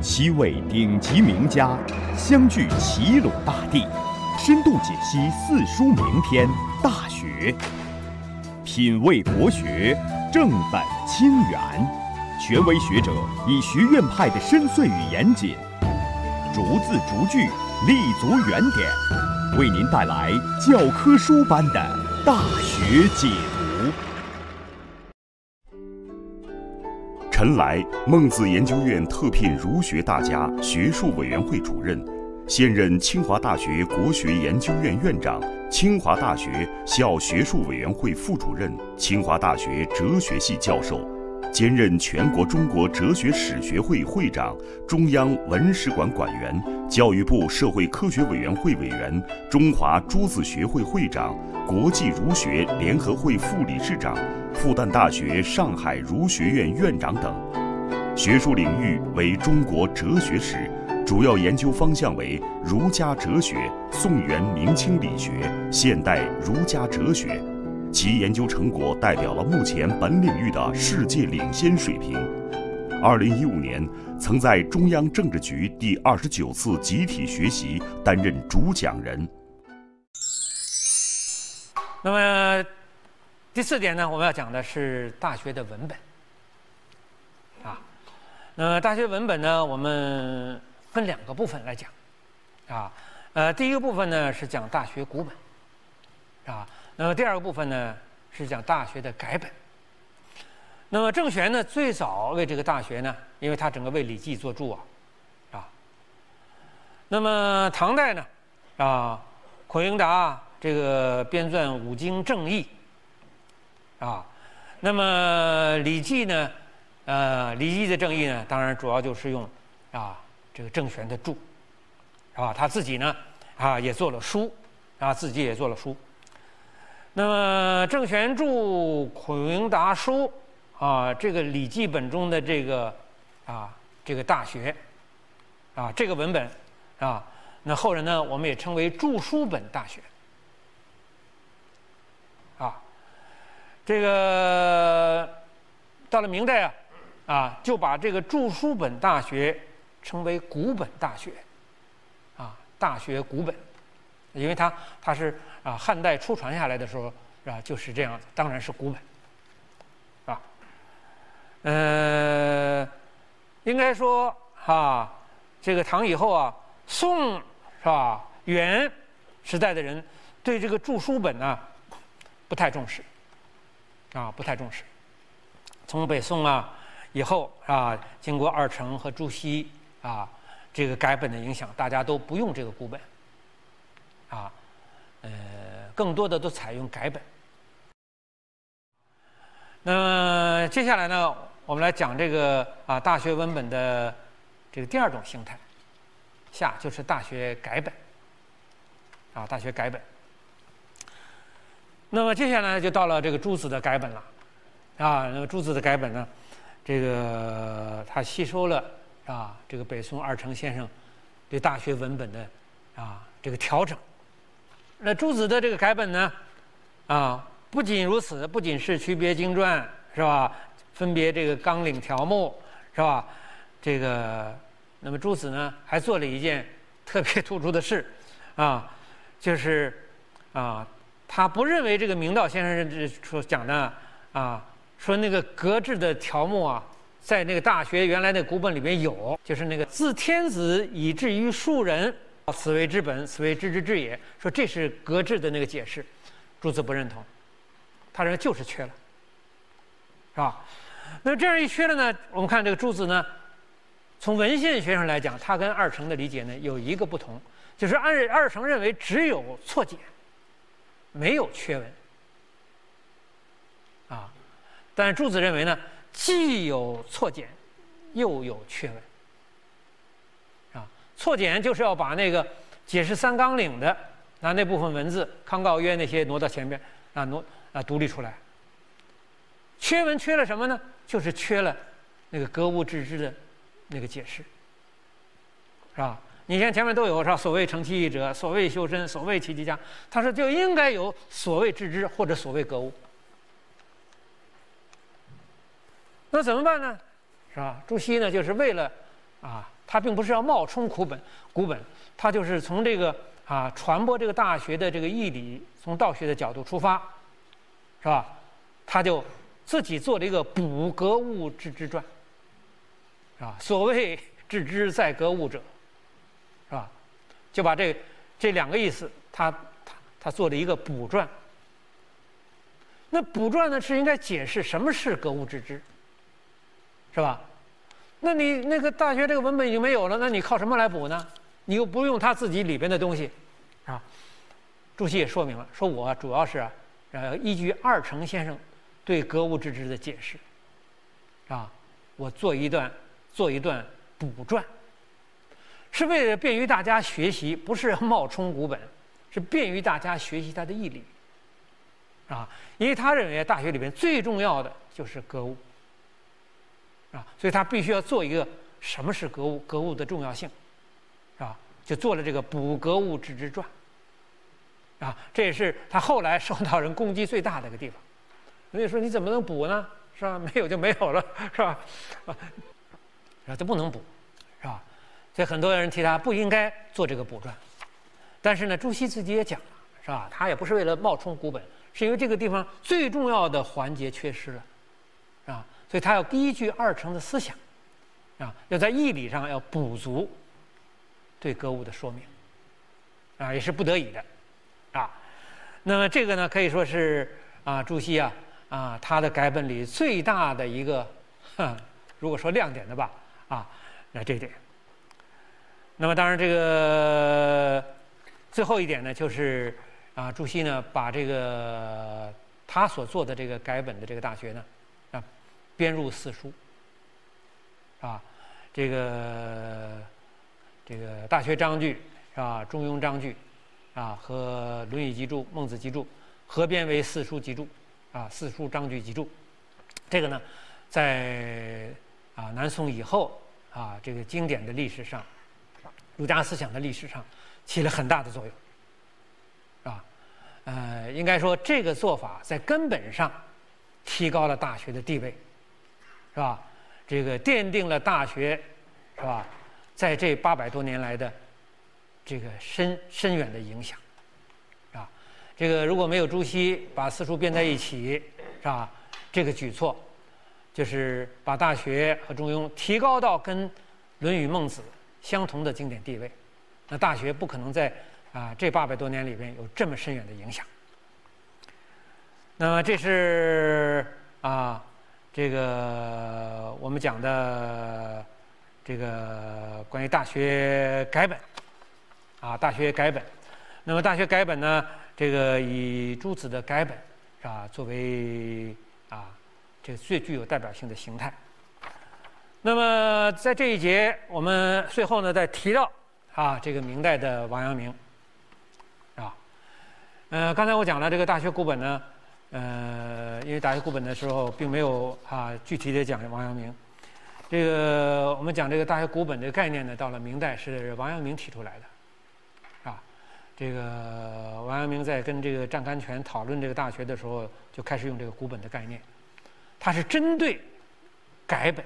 七位顶级名家相聚齐鲁大地，深度解析四书名篇《大学》，品味国学，正本清源，权威学者以学院派的深邃与严谨，逐字逐句，立足原点，为您带来教科书般的《大学》解陈来，孟子研究院特聘儒学大家、学术委员会主任，现任清华大学国学研究院院长、清华大学校学术委员会副主任、清华大学哲学系教授，兼任全国中国哲学史学会会长、中央文史馆馆员、教育部社会科学委员会委员、中华诸子学会会长、国际儒学联合会副理事长。复旦大学上海儒学院院长等，学术领域为中国哲学史，主要研究方向为儒家哲学、宋元明清理学、现代儒家哲学，其研究成果代表了目前本领域的世界领先水平。二零一五年，曾在中央政治局第二十九次集体学习担任主讲人。那么。第四点呢，我们要讲的是大学的文本，啊，那大学文本呢，我们分两个部分来讲，啊，呃，第一个部分呢是讲大学古本，啊，那么第二个部分呢是讲大学的改本。那么郑玄呢，最早为这个大学呢，因为他整个为《礼记》作注啊，啊，那么唐代呢，啊，孔颖达这个编撰五经正义。啊，那么《礼记》呢？呃，《礼记》的正义呢，当然主要就是用啊这个郑玄的注，啊，他自己呢啊也做了书，啊自己也做了书。那么郑玄注孔颖达书啊，这个《礼记》本中的这个啊这个大学啊这个文本啊，那后人呢我们也称为注书本大学。这个到了明代啊，啊就把这个注书本大学称为古本大学，啊大学古本，因为它它是啊汉代初传下来的时候啊就是这样子，当然是古本，啊，呃，应该说哈这个唐以后啊，宋是吧元时代的人对这个注书本呢不太重视。啊，不太重视。从北宋啊以后啊，经过二程和朱熹啊这个改本的影响，大家都不用这个古本。啊，呃，更多的都采用改本。那么接下来呢，我们来讲这个啊大学文本的这个第二种形态，下就是大学改本。啊，大学改本。那么接下来就到了这个诸子的改本了，啊，那么诸子的改本呢，这个他吸收了啊，这个北宋二程先生对大学文本的啊这个调整。那诸子的这个改本呢，啊，不仅如此，不仅是区别经传是吧，分别这个纲领条目是吧，这个那么诸子呢还做了一件特别突出的事，啊，就是啊。他不认为这个明道先生这说讲的啊，说那个格致的条目啊，在那个大学原来那古本里面有，就是那个自天子以至于庶人，此为之本，此为知之至也。说这是格致的那个解释，朱子不认同，他认为就是缺了，是吧？那这样一缺了呢，我们看这个朱子呢，从文献学上来讲，他跟二程的理解呢有一个不同，就是二二程认为只有错解。没有缺文，啊，但是朱子认为呢，既有错简，又有缺文，啊，错简就是要把那个解释三纲领的啊那部分文字，康告约那些挪到前边啊挪啊独立出来，缺文缺了什么呢？就是缺了那个格物致知的那个解释，是吧？你像前面都有是吧？所谓成其义者，所谓修身，所谓齐其家。他说就应该有所谓致知或者所谓格物。那怎么办呢？是吧？朱熹呢，就是为了啊，他并不是要冒充古本，古本，他就是从这个啊传播这个大学的这个义理，从道学的角度出发，是吧？他就自己做了一个补格物致知传，是吧？所谓致知在格物者，是吧？就把这这两个意思，他他他做了一个补传。那补传呢是应该解释什么是格物致知，是吧？那你那个大学这个文本已经没有了，那你靠什么来补呢？你又不用他自己里边的东西，啊？朱熹也说明了，说我主要是呃依据二程先生对格物致知的解释，啊，我做一段做一段补传，是为了便于大家学习，不是冒充古本，是便于大家学习他的义理，啊，因为他认为大学里边最重要的就是格物。啊，所以他必须要做一个什么是格物，格物的重要性，是吧？就做了这个补格物致知传，啊，这也是他后来受到人攻击最大的一个地方。所以说你怎么能补呢？是吧？没有就没有了，是吧？啊，这不能补，是吧？所以很多人提他不应该做这个补传，但是呢，朱熹自己也讲了，是吧？他也不是为了冒充古本，是因为这个地方最重要的环节缺失了，啊。所以他要依据二程的思想，啊，要在义理上要补足对格物的说明，啊，也是不得已的，啊，那么这个呢，可以说是啊，朱熹啊，啊，他的改本里最大的一个，哼如果说亮点的吧，啊，那这点。那么当然，这个最后一点呢，就是啊，朱熹呢，把这个他所做的这个改本的这个大学呢。啊编入四书，啊，这个这个《大学章句》是吧？《中庸章句》啊，和《论语集注》《孟子集注》合编为四书集注，啊，四书章句集注。这个呢，在啊南宋以后啊，这个经典的历史上，儒家思想的历史上起了很大的作用，啊，呃，应该说这个做法在根本上提高了大学的地位。是吧？这个奠定了大学，是吧？在这八百多年来的这个深深远的影响，是吧，这个如果没有朱熹把四书编在一起，是吧？这个举措就是把大学和中庸提高到跟《论语》《孟子》相同的经典地位，那大学不可能在啊这八百多年里边有这么深远的影响。那么这是啊。这个我们讲的这个关于大学改本啊，大学改本。那么大学改本呢，这个以朱子的改本是吧，作为啊这个最具有代表性的形态。那么在这一节，我们最后呢再提到啊这个明代的王阳明啊，呃，刚才我讲了这个大学古本呢。呃，因为大学古本的时候并没有啊具体的讲王阳明，这个我们讲这个大学古本这个概念呢，到了明代是王阳明提出来的，啊，这个王阳明在跟这个湛甘泉讨论这个大学的时候，就开始用这个古本的概念，他是针对改本，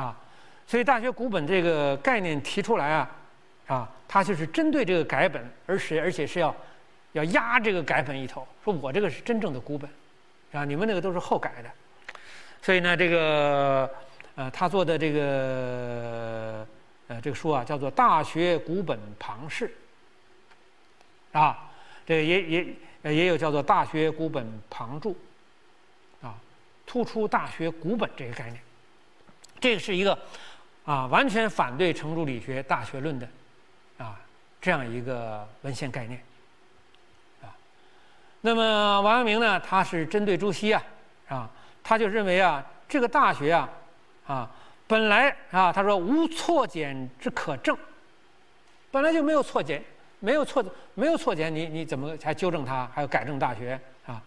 啊，所以大学古本这个概念提出来啊，啊，他就是针对这个改本，而且而且是要。要压这个改本一头，说我这个是真正的古本，啊，你们那个都是后改的，所以呢，这个呃，他做的这个呃这个书啊，叫做《大学古本旁释》，啊，这也也也有叫做《大学古本旁注》，啊，突出大学古本这个概念，这个是一个啊完全反对程朱理学大学论的啊这样一个文献概念啊。那么王阳明呢？他是针对朱熹啊，啊，他就认为啊，这个大学啊，啊，本来啊，他说无错简之可证，本来就没有错简，没有错，没有错简，你你怎么还纠正它，还要改正大学啊？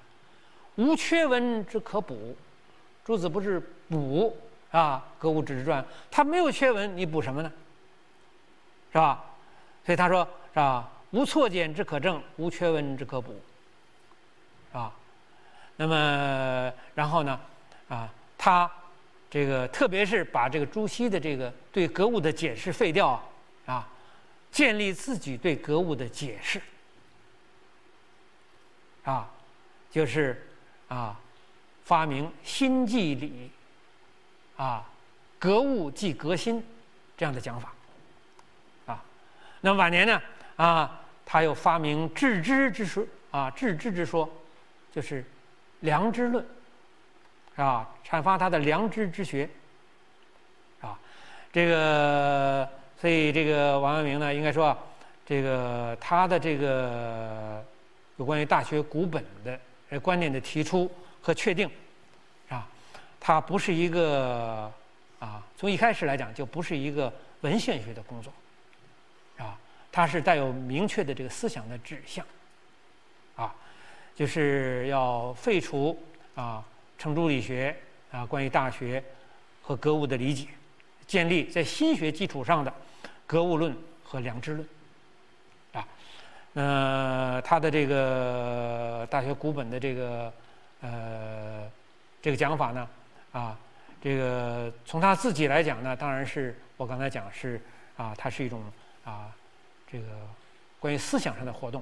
无缺文之可补，朱子不是补啊？格物致知传，他没有缺文，你补什么呢？是吧？所以他说是吧？无错简之可证，无缺文之可补。啊，那么然后呢？啊，他这个特别是把这个朱熹的这个对格物的解释废掉啊，建立自己对格物的解释啊，就是啊，发明心即理啊，格物即革新这样的讲法啊。那晚年呢啊，他又发明致知之说啊，致知之说就是良知论。啊，阐发他的良知之学，啊，这个，所以这个王阳明呢，应该说，这个他的这个有关于大学古本的观念的提出和确定，它不是一个啊，从一开始来讲就不是一个文献学的工作，啊，它是带有明确的这个思想的指向，啊，就是要废除啊。程朱理学啊，关于大学和格物的理解，建立在心学基础上的格物论和良知论啊。呃，他的这个大学古本的这个呃这个讲法呢啊，这个从他自己来讲呢，当然是我刚才讲是啊，它是一种啊这个关于思想上的活动，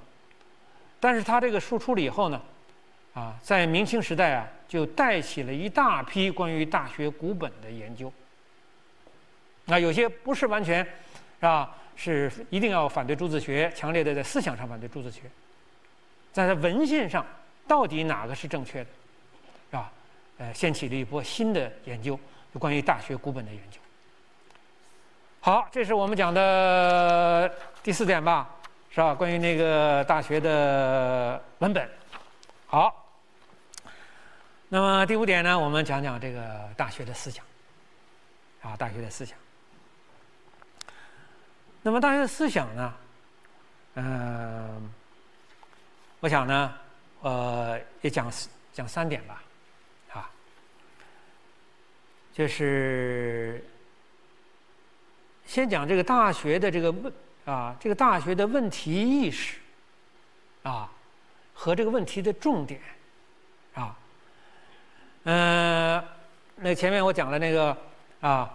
但是他这个书出了以后呢。啊，在明清时代啊，就带起了一大批关于大学古本的研究。那有些不是完全，是吧？是一定要反对朱子学，强烈的在思想上反对朱子学。在在文献上，到底哪个是正确的，是吧？呃，掀起了一波新的研究，就关于大学古本的研究。好，这是我们讲的第四点吧，是吧？关于那个大学的文本。好。那么第五点呢，我们讲讲这个大学的思想，啊，大学的思想。那么大学的思想呢，嗯，我想呢，呃，也讲讲三点吧，就是先讲这个大学的这个问啊，这个大学的问题意识，啊，和这个问题的重点，啊。嗯，那前面我讲了那个啊，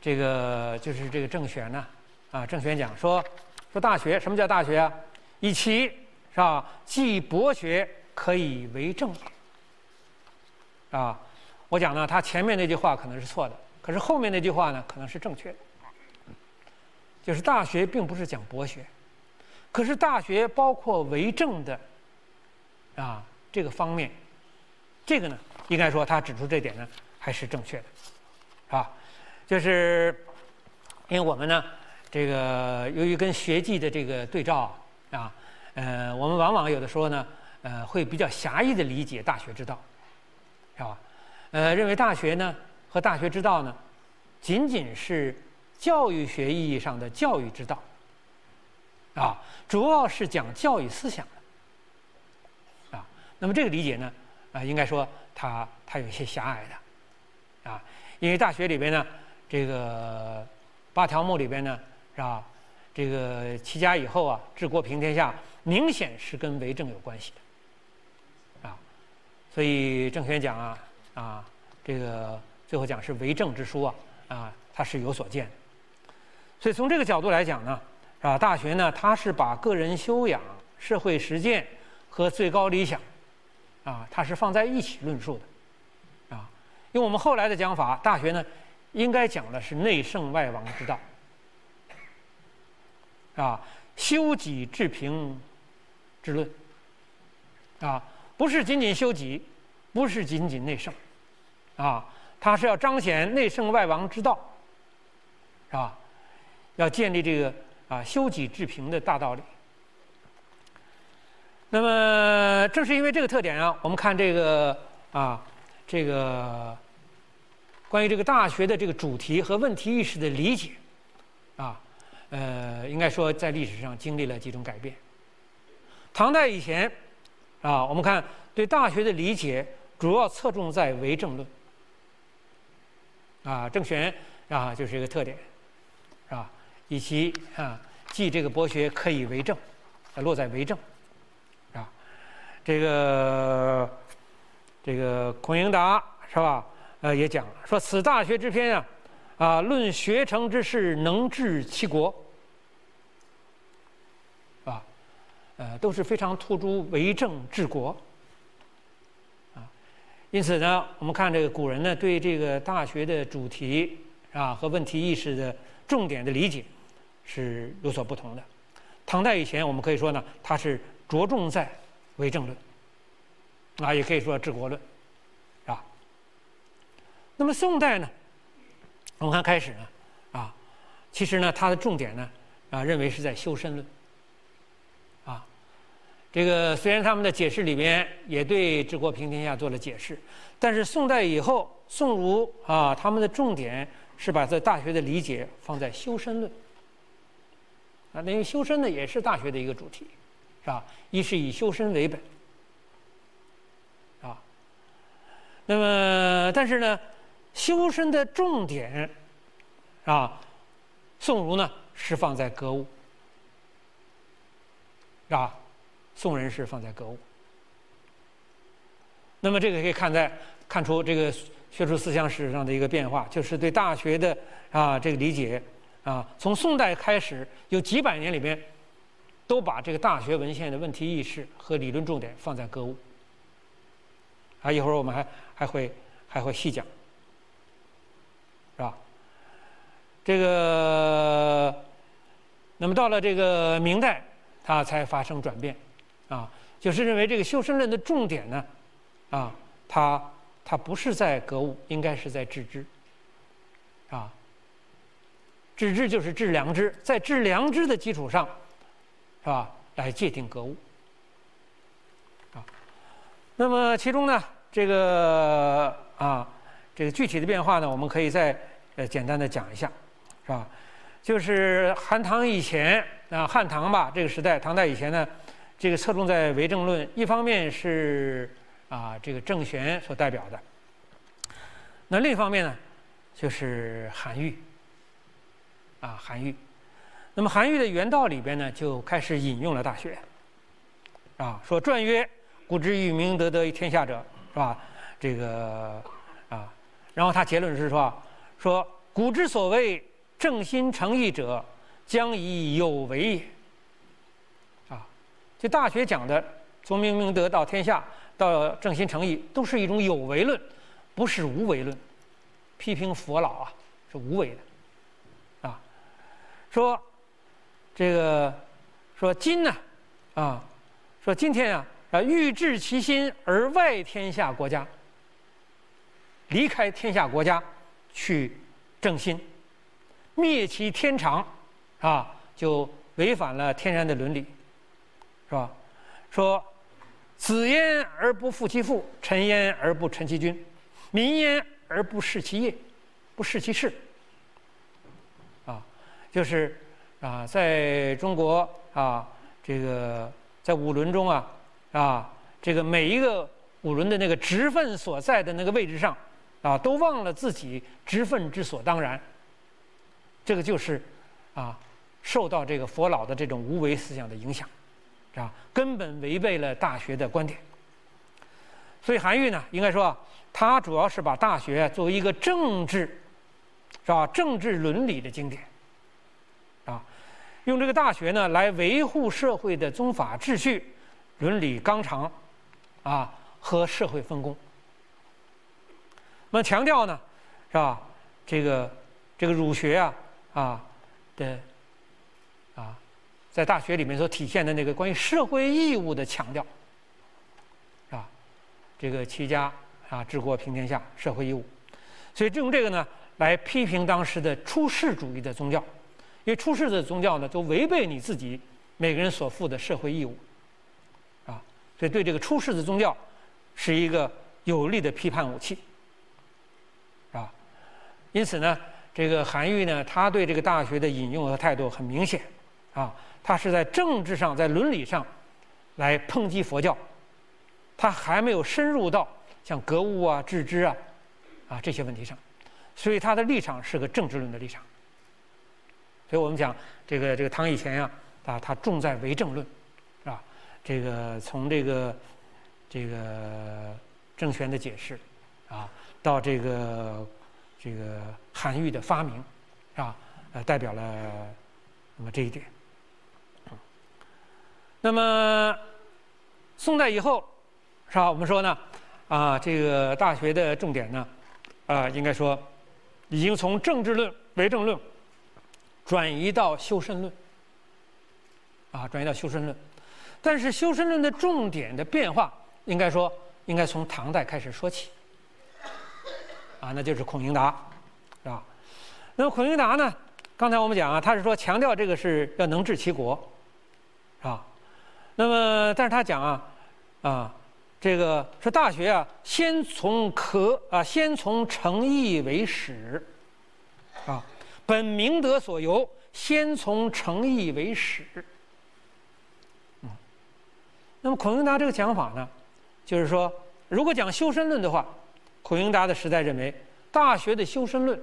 这个就是这个郑玄呢，啊，郑玄讲说说大学什么叫大学啊？以其是吧，既博学可以为政啊。我讲呢，他前面那句话可能是错的，可是后面那句话呢，可能是正确的。就是大学并不是讲博学，可是大学包括为政的啊这个方面，这个呢。应该说，他指出这点呢，还是正确的，是吧？就是因为我们呢，这个由于跟学记的这个对照啊，呃，我们往往有的时候呢，呃，会比较狭义的理解大学之道，是吧？呃，认为大学呢和大学之道呢，仅仅是教育学意义上的教育之道，啊，主要是讲教育思想的，啊，那么这个理解呢，啊，应该说。它它有些狭隘的，啊，因为大学里边呢，这个八条目里边呢，是吧？这个齐家以后啊，治国平天下，明显是跟为政有关系的，啊，所以郑玄讲啊，啊，这个最后讲是为政之书啊，啊，他是有所见。所以从这个角度来讲呢，啊，大学呢，它是把个人修养、社会实践和最高理想。啊，它是放在一起论述的，啊，用我们后来的讲法，大学呢，应该讲的是内圣外王之道，啊，修己治平之论，啊，不是仅仅修己，不是仅仅内圣，啊，它是要彰显内圣外王之道，是吧？要建立这个啊修己治平的大道理。那么，正是因为这个特点啊，我们看这个啊，这个关于这个大学的这个主题和问题意识的理解啊，呃，应该说在历史上经历了几种改变。唐代以前啊，我们看对大学的理解主要侧重在为政论啊，郑玄啊就是一个特点，是吧？以其啊，既这个博学可以为政，落在为政。啊这个这个孔颖达是吧？呃也讲了，说此大学之篇啊，啊论学成之事，能治其国，啊，呃都是非常突出为政治国，因此呢，我们看这个古人呢对这个大学的主题啊和问题意识的重点的理解是有所不同的。唐代以前，我们可以说呢，它是着重在为政论，啊，也可以说治国论。啊那么宋代呢？我们看开始呢，啊，其实呢，它的重点呢，啊，认为是在修身论。这个虽然他们的解释里面也对治国平天下做了解释，但是宋代以后，宋儒啊，他们的重点是把这大学的理解放在修身论。啊，因为修身呢，也是大学的一个主题，是吧？一是以修身为本，啊，那么但是呢？修身的重点，啊，宋儒呢是放在格物，啊，宋人是放在格物。那么这个可以看在看出这个学术思想史上的一个变化，就是对大学的啊这个理解啊，从宋代开始有几百年里边，都把这个大学文献的问题意识和理论重点放在格物。啊，一会儿我们还还会还会细讲。是吧？这个，那么到了这个明代，它才发生转变，啊，就是认为这个修身论的重点呢，啊，它它不是在格物，应该是在致知，啊，致知就是致良知，在致良知的基础上，是吧？来界定格物，啊，那么其中呢，这个啊，这个具体的变化呢，我们可以再。呃，简单的讲一下，是吧？就是汉唐以前啊，汉唐吧这个时代，唐代以前呢，这个侧重在为政论，一方面是啊这个郑玄所代表的，那另一方面呢，就是韩愈啊韩愈。那么韩愈的原道里边呢，就开始引用了《大学》，啊，说传曰：“古之欲明德得于天下者，是吧？”这个啊，然后他结论是说。说古之所谓正心诚意者，将以有为也。就，《大学》讲的从明明德到天下到正心诚意，都是一种有为论，不是无为论。批评佛老啊，是无为的。啊，说这个说今呢，啊，说今天啊啊，欲治其心而外天下国家，离开天下国家。去正心，灭其天常，啊，就违反了天然的伦理，是吧？说子焉而不负其父，臣焉而不臣其君，民焉而不事其业，不事其事，啊，就是啊，在中国啊，这个在五伦中啊，啊，这个每一个五伦的那个职分所在的那个位置上。啊，都忘了自己职分之所当然，这个就是啊，受到这个佛老的这种无为思想的影响，是吧？根本违背了《大学》的观点。所以韩愈呢，应该说他主要是把《大学》作为一个政治，是吧？政治伦理的经典，啊，用这个《大学》呢来维护社会的宗法秩序、伦理纲常，啊和社会分工。那么强调呢，是吧？这个这个儒学啊啊的，在大学里面所体现的那个关于社会义务的强调，啊？这个齐家啊治国平天下社会义务，所以就用这个呢来批评当时的出世主义的宗教，因为出世的宗教呢都违背你自己每个人所负的社会义务，啊，所以对这个出世的宗教是一个有力的批判武器。啊因此呢，这个韩愈呢，他对这个《大学》的引用和态度很明显，啊，他是在政治上、在伦理上，来抨击佛教，他还没有深入到像格物啊、致知啊，啊这些问题上，所以他的立场是个政治论的立场。所以我们讲这个这个唐以前呀，啊，他重在为政论，是吧？这个从这个这个政权的解释，啊。到这个这个韩愈的发明，是吧？呃，代表了那么这一点。那么宋代以后，是吧？我们说呢，啊，这个大学的重点呢，啊，应该说已经从政治论、为政论转移到修身论，啊，转移到修身论。但是修身论的重点的变化，应该说应该从唐代开始说起，啊，那就是孔颖达，是吧？那么孔颖达呢，刚才我们讲啊，他是说强调这个是要能治其国，是吧？那么，但是他讲啊，啊，这个说大学啊，先从可啊，先从诚意为始，啊，本明德所由，先从诚意为始。嗯，那么孔颖达这个讲法呢，就是说，如果讲修身论的话，孔颖达的时代认为，大学的修身论，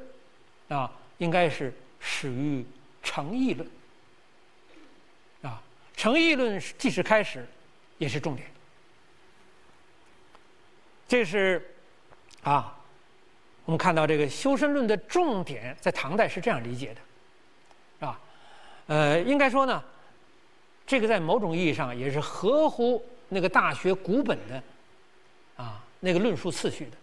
啊，应该是始于诚意论。诚意论既是开始，也是重点。这是啊，我们看到这个修身论的重点，在唐代是这样理解的，是吧？呃，应该说呢，这个在某种意义上也是合乎那个大学古本的啊那个论述次序的，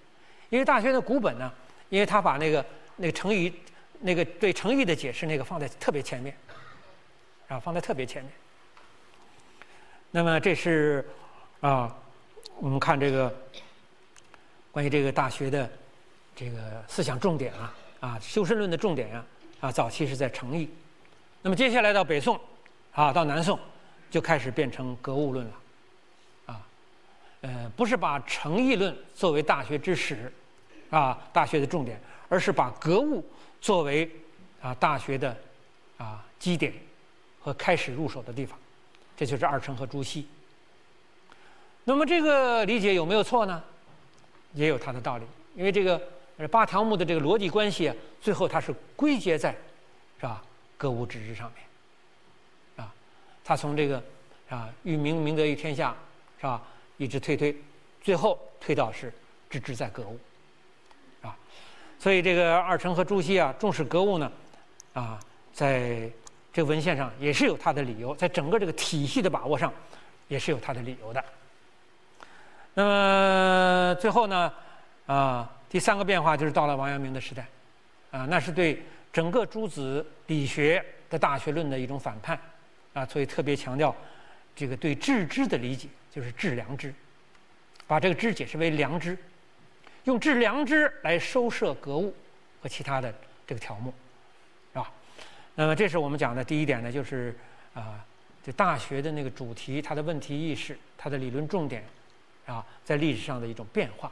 因为大学的古本呢，因为他把那个那个诚意那个对诚意的解释那个放在特别前面，啊，放在特别前面。那么这是啊，我们看这个关于这个大学的这个思想重点啊啊，修身论的重点呀啊，早期是在诚意。那么接下来到北宋啊，到南宋就开始变成格物论了啊，呃，不是把诚意论作为大学之始啊，大学的重点，而是把格物作为啊大学的啊基点和开始入手的地方。这就是二程和朱熹。那么这个理解有没有错呢？也有它的道理，因为这个八条目的这个逻辑关系啊，最后它是归结在，是吧？格物致知上面，啊，他从这个啊欲明明德于天下，是吧？一直推推，最后推到是致知在格物，啊，所以这个二程和朱熹啊重视格物呢，啊，在。这个文献上也是有它的理由，在整个这个体系的把握上，也是有它的理由的。那么最后呢，啊，第三个变化就是到了王阳明的时代，啊，那是对整个诸子理学的大学论的一种反叛，啊，所以特别强调这个对致知的理解，就是致良知，把这个知解释为良知，用致良知来收摄格物和其他的这个条目。那么，这是我们讲的第一点呢，就是啊，这大学的那个主题，它的问题意识，它的理论重点，啊，在历史上的一种变化，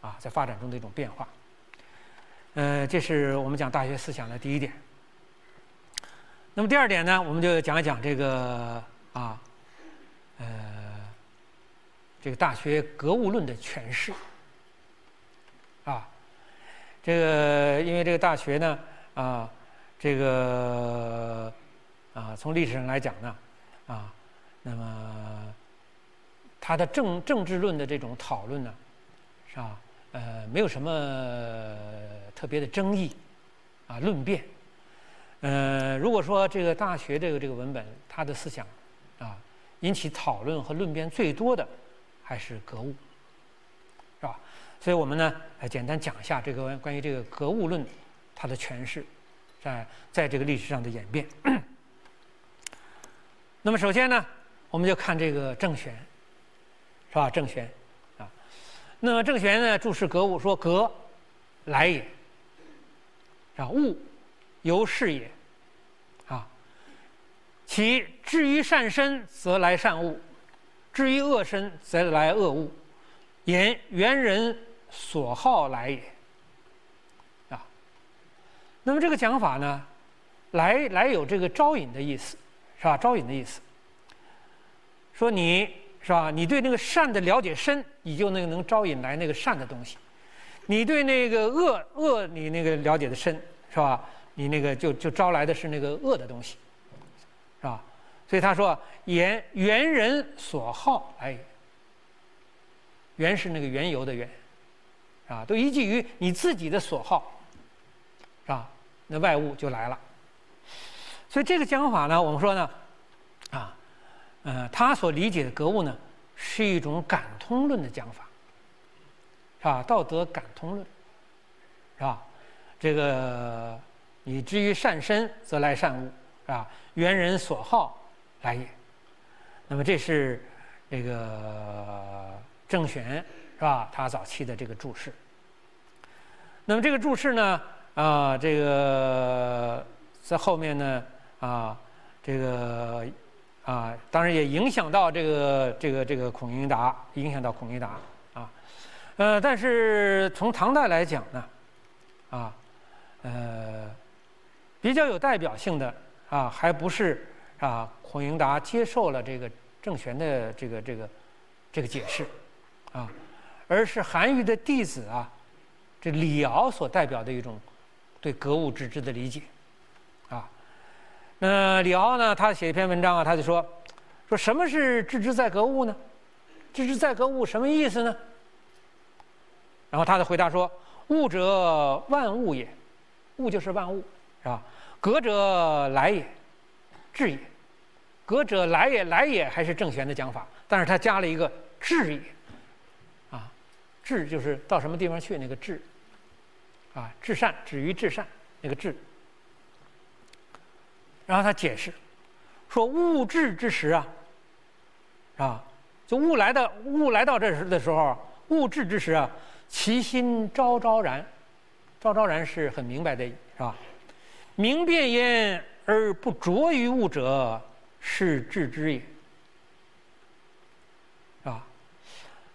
啊，在发展中的一种变化。呃，这是我们讲大学思想的第一点。那么第二点呢，我们就讲一讲这个啊，呃，这个大学格物论的诠释。啊，这个因为这个大学呢，啊。这个啊，从历史上来讲呢，啊，那么他的政政治论的这种讨论呢，是吧？呃，没有什么特别的争议啊，论辩。呃，如果说这个大学这个这个文本，他的思想啊，引起讨论和论辩最多的还是格物，是吧？所以我们呢，来简单讲一下这个关于这个格物论它的诠释。在在这个历史上的演变。那么首先呢，我们就看这个郑玄，是吧？郑玄啊，那么郑玄呢注释格物说：“格，来也。啊，物，由是也。啊，其至于善身，则来善物；至于恶身，则来恶物。言元人所好来也。”那么这个讲法呢，来来有这个招引的意思，是吧？招引的意思，说你是吧？你对那个善的了解深，你就那个能招引来那个善的东西；你对那个恶恶你那个了解的深，是吧？你那个就就招来的是那个恶的东西，是吧？所以他说：“言原人所好来也。”原是那个缘由的缘，啊，都依据于你自己的所好，是吧？那外物就来了。所以这个讲法呢，我们说呢，啊，呃，他所理解的格物呢，是一种感通论的讲法，是吧？道德感通论，是吧？这个你至于善身，则来善物，是吧？缘人所好来也。那么这是这个郑玄，是吧？他早期的这个注释。那么这个注释呢，啊，这个在后面呢。啊，这个啊，当然也影响到这个这个这个孔颖达，影响到孔颖达啊，呃，但是从唐代来讲呢，啊，呃，比较有代表性的啊，还不是啊，孔颖达接受了这个郑玄的这个这个这个解释啊，而是韩愈的弟子啊，这李敖所代表的一种对格物致知的理解。啊那李敖呢？他写一篇文章啊，他就说：“说什么是致知在格物呢？致知在格物什么意思呢？”然后他的回答说：“物者万物也，物就是万物，是吧？格者来也，致也。格者来也，来也还是正玄的讲法，但是他加了一个致也，啊，致就是到什么地方去那个致，啊，至善止于至善那个至。”然后他解释，说物至之时啊，啊，就物来的物来到这时的时候，物至之时啊，其心昭昭然，昭昭然是很明白的，是吧？明辨焉而不着于物者，是致之也，是吧？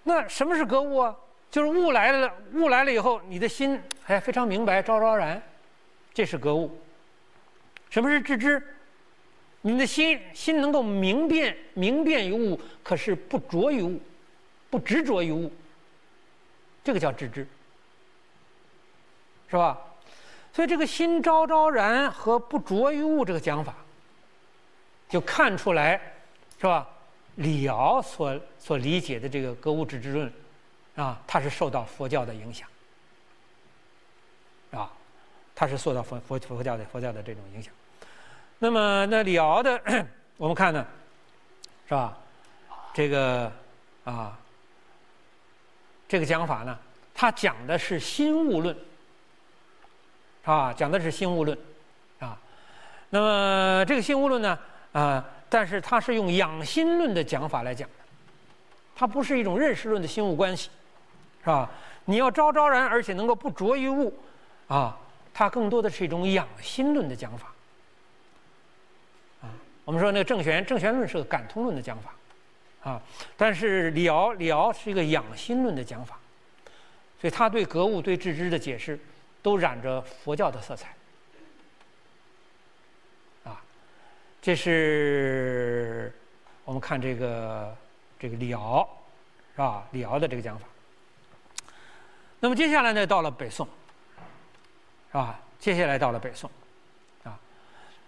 那什么是格物啊？就是物来了，物来了以后，你的心哎非常明白，昭昭然，这是格物。什么是致知？你的心心能够明辨明辨于物，可是不着于物，不执着于物，这个叫致知，是吧？所以这个心昭昭然和不着于物这个讲法，就看出来，是吧？李敖所所理解的这个格物致知论，啊，他是受到佛教的影响，啊，他是受到佛佛佛教的佛教的这种影响。那么，那李敖的，我们看呢，是吧？这个啊，这个讲法呢，他讲的是心物论，啊，讲的是心物论，啊。那么这个心物论呢，啊，但是它是用养心论的讲法来讲的，它不是一种认识论的心物关系，是吧？你要昭昭然，而且能够不着于物，啊，它更多的是一种养心论的讲法。啊我们说那个正玄，正玄论是个感通论的讲法，啊，但是李敖，李敖是一个养心论的讲法，所以他对格物、对致知的解释，都染着佛教的色彩，啊，这是我们看这个这个李敖，是吧？李敖的这个讲法。那么接下来呢，到了北宋，是吧？接下来到了北宋，啊，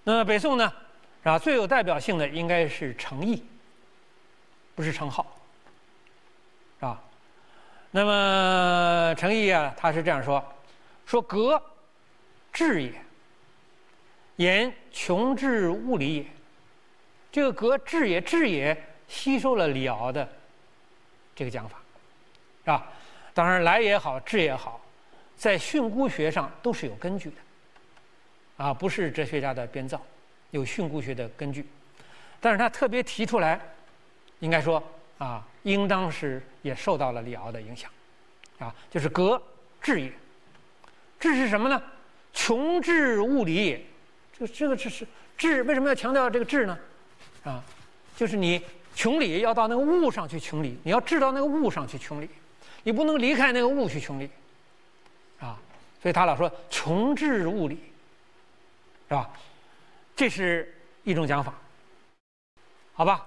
那么北宋呢？啊，最有代表性的应该是程颐，不是程颢，是吧？那么程颐啊，他是这样说：说格，致也，言穷致物理也。这个格致也，致也吸收了李敖的这个讲法，是吧？当然，来也好，致也好，在训诂学上都是有根据的，啊，不是哲学家的编造。有训诂学的根据，但是他特别提出来，应该说啊，应当是也受到了李敖的影响，啊，就是格致也，致是什么呢？穷致物理也，这这个是是致，为什么要强调这个致呢？啊，就是你穷理要到那个物上去穷理，你要致到那个物上去穷理，你不能离开那个物去穷理，所以他老说穷治物理，是吧？这是一种讲法，好吧？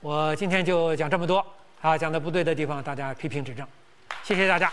我今天就讲这么多啊，讲的不对的地方大家批评指正，谢谢大家。